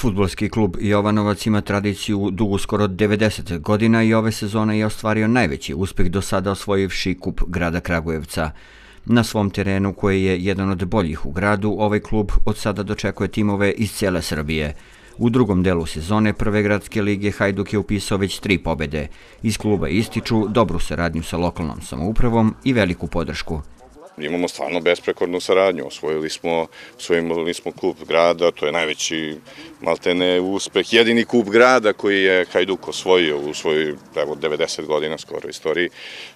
Futbolski klub Jovanovac ima tradiciju dugu skoro 90 godina i ove sezone je ostvario najveći uspeh do sada osvojivši kup grada Kragujevca. Na svom terenu koji je jedan od boljih u gradu, ovaj klub od sada dočekuje timove iz cele Srbije. U drugom delu sezone Prve gradske lige Hajduk je upisao već tri pobede. Iz kluba ističu dobru saradnju sa lokalnom samoupravom i veliku podršku imamo stvarno besprekornu saradnju. Osvojili smo, osvojili smo kup grada, to je najveći maltene uspeh, jedini kup grada koji je Hajduk osvojio u svojoj evo, 90 godina skoro istoriji,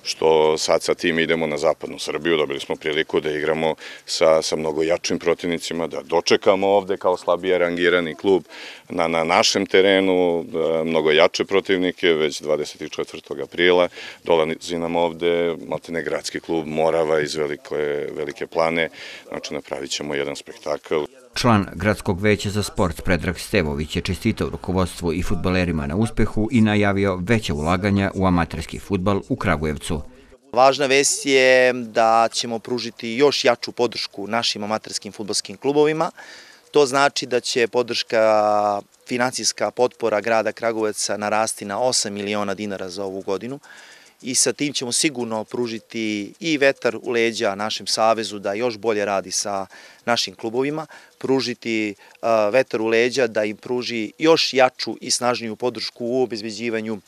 što sad sa tim idemo na zapadnu Srbiju, dobili smo priliku da igramo sa, sa mnogo jačim protivnicima, da dočekamo ovde kao slabije rangirani klub na, na našem terenu, da, mnogo jače protivnike, već 24. aprila dolazi nam ovde maltene gradski klub Morava iz Veliko velike, velike plane, znači napravit ćemo jedan spektakl. Član Gradskog veća za sport Predrag Stevović je čestitao rukovodstvu i futbalerima na uspehu i najavio veće ulaganja u amaterski futbal u Kragujevcu. Važna vest je da ćemo pružiti još jaču podršku našim amaterskim futbolskim klubovima. To znači da će podrška financijska potpora grada Kragujevaca narasti na 8 miliona dinara za ovu godinu i sa tim ćemo sigurno pružiti i vetar u leđa našem savezu da još bolje radi sa našim klubovima, pružiti vetar u leđa da im pruži još jaču i snažniju podršku u obezbeđivanju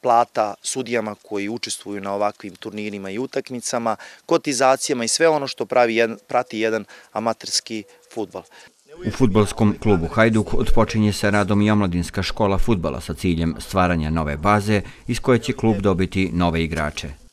plata sudijama koji učestvuju na ovakvim turnirima i utakmicama, kotizacijama i sve ono što pravi, prati jedan amaterski futbal. U futbolskom klubu Hajduk odpočinje sa radom i omladinska škola futbala sa ciljem stvaranja nove baze iz koje će klub dobiti nove igrače.